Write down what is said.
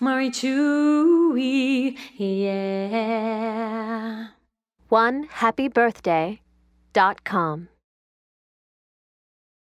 very Marichui. yeah. One happy birthday dot com.